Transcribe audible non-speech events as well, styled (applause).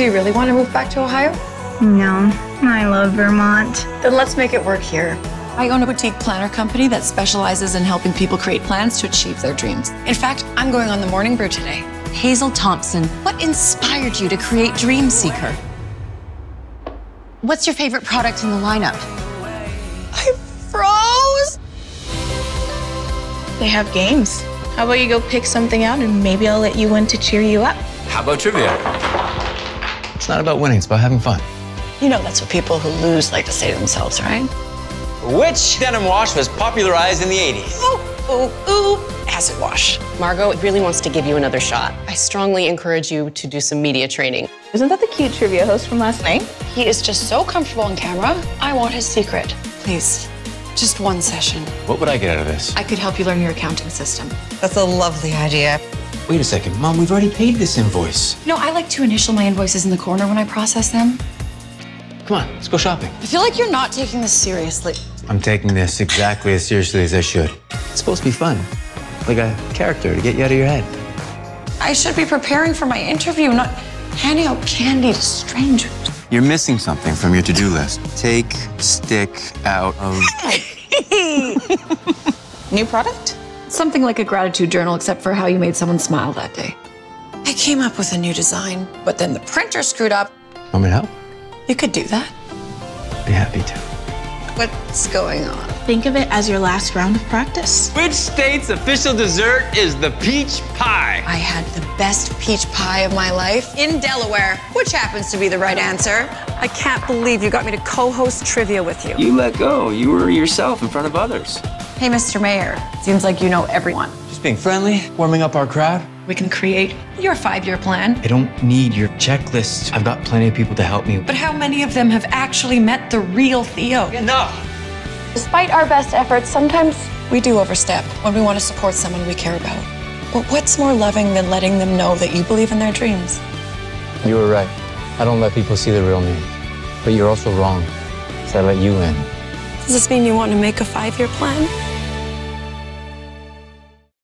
Do you really want to move back to Ohio? No, I love Vermont. Then let's make it work here. I own a boutique planner company that specializes in helping people create plans to achieve their dreams. In fact, I'm going on the morning brew today. Hazel Thompson, what inspired you to create Dream Seeker? What's your favorite product in the lineup? I froze! They have games. How about you go pick something out and maybe I'll let you win to cheer you up? How about trivia? It's not about winning, it's about having fun. You know that's what people who lose like to say to themselves, right? Which denim wash was popularized in the 80s? Ooh, ooh, ooh, acid wash. Margot really wants to give you another shot. I strongly encourage you to do some media training. Isn't that the cute trivia host from last night? He is just so comfortable on camera. I want his secret. Please, just one session. What would I get out of this? I could help you learn your accounting system. That's a lovely idea. Wait a second, Mom, we've already paid this invoice. No, I like to initial my invoices in the corner when I process them. Come on, let's go shopping. I feel like you're not taking this seriously. I'm taking this exactly as seriously as I should. It's supposed to be fun, like a character to get you out of your head. I should be preparing for my interview, not handing out candy to strangers. You're missing something from your to-do list. Take stick out of. (laughs) New product? Something like a gratitude journal, except for how you made someone smile that day. I came up with a new design, but then the printer screwed up. Want me to help? You could do that. Be happy to. What's going on? Think of it as your last round of practice. Which state's official dessert is the peach pie? I had the best peach pie of my life in Delaware, which happens to be the right answer. I can't believe you got me to co-host trivia with you. You let go. You were yourself in front of others. Hey, Mr. Mayor, seems like you know everyone. Just being friendly, warming up our crowd. We can create your five-year plan. I don't need your checklist. I've got plenty of people to help me. But how many of them have actually met the real Theo? Enough! Despite our best efforts, sometimes We do overstep when we want to support someone we care about. But what's more loving than letting them know that you believe in their dreams? You were right. I don't let people see the real me. But you're also wrong. So I let you in. does this mean you want to make a five-year plan?